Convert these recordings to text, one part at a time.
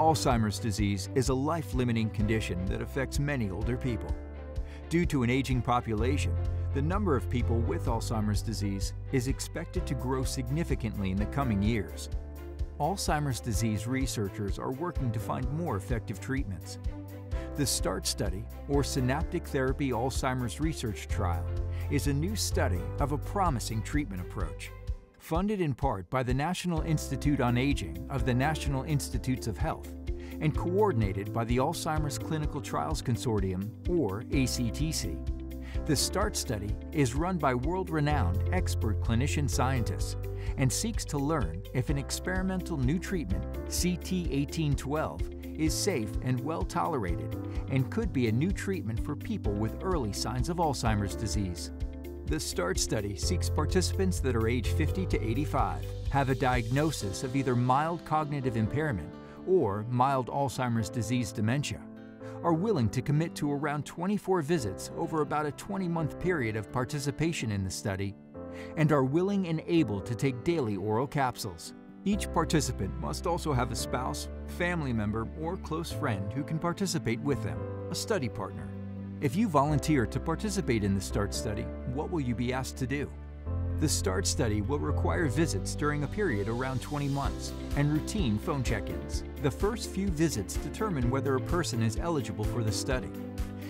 Alzheimer's disease is a life-limiting condition that affects many older people. Due to an aging population, the number of people with Alzheimer's disease is expected to grow significantly in the coming years. Alzheimer's disease researchers are working to find more effective treatments. The START study, or Synaptic Therapy Alzheimer's Research Trial, is a new study of a promising treatment approach. Funded in part by the National Institute on Aging of the National Institutes of Health and coordinated by the Alzheimer's Clinical Trials Consortium, or ACTC. The START study is run by world-renowned expert clinician scientists and seeks to learn if an experimental new treatment, CT1812, is safe and well tolerated and could be a new treatment for people with early signs of Alzheimer's disease. The START study seeks participants that are age 50 to 85, have a diagnosis of either mild cognitive impairment or mild Alzheimer's disease dementia, are willing to commit to around 24 visits over about a 20-month period of participation in the study, and are willing and able to take daily oral capsules. Each participant must also have a spouse, family member, or close friend who can participate with them, a study partner. If you volunteer to participate in the START study, what will you be asked to do? The START study will require visits during a period around 20 months and routine phone check-ins. The first few visits determine whether a person is eligible for the study.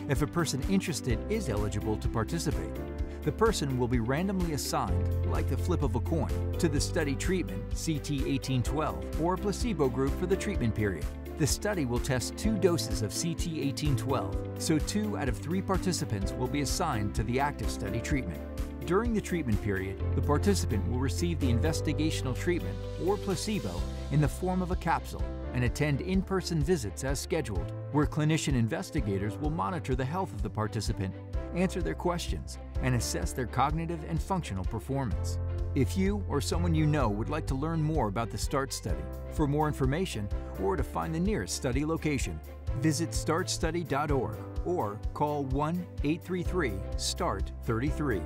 If a person interested is eligible to participate, the person will be randomly assigned, like the flip of a coin, to the study treatment, CT1812, or placebo group for the treatment period. The study will test two doses of CT1812, so two out of three participants will be assigned to the active study treatment. During the treatment period, the participant will receive the investigational treatment, or placebo, in the form of a capsule and attend in-person visits as scheduled, where clinician investigators will monitor the health of the participant, answer their questions, and assess their cognitive and functional performance. If you or someone you know would like to learn more about the START study, for more information, or to find the nearest study location, visit startstudy.org or call 1 833 START 33.